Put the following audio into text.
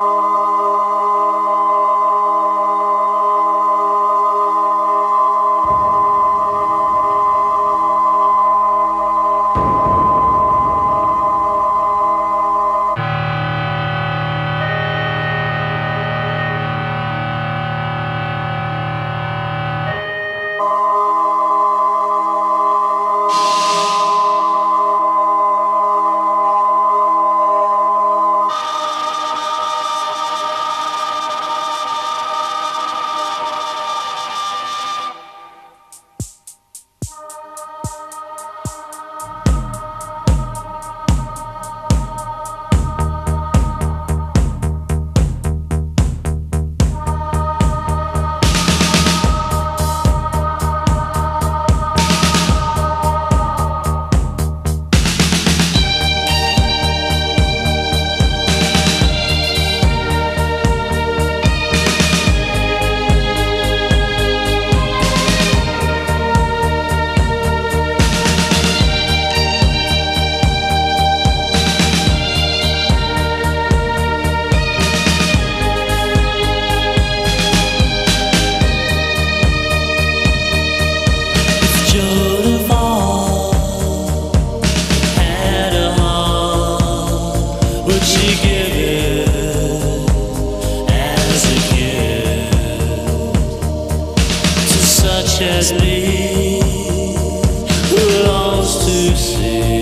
Música as me who longs to see.